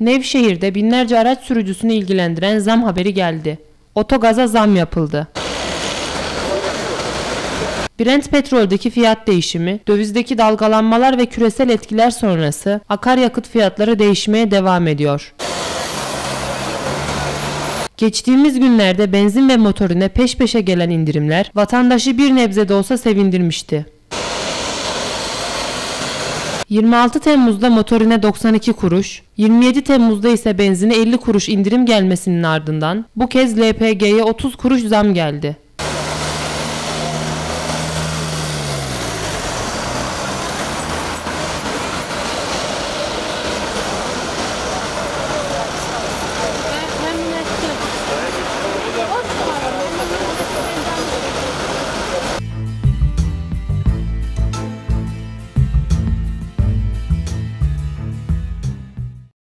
Nevşehir'de binlerce araç sürücüsünü ilgilendiren zam haberi geldi. Otogaza zam yapıldı. Brent petroldeki fiyat değişimi, dövizdeki dalgalanmalar ve küresel etkiler sonrası akaryakıt fiyatları değişmeye devam ediyor. Geçtiğimiz günlerde benzin ve motorine peş peşe gelen indirimler vatandaşı bir nebze de olsa sevindirmişti. 26 Temmuz'da motorine 92 kuruş, 27 Temmuz'da ise benzine 50 kuruş indirim gelmesinin ardından bu kez LPG'ye 30 kuruş zam geldi.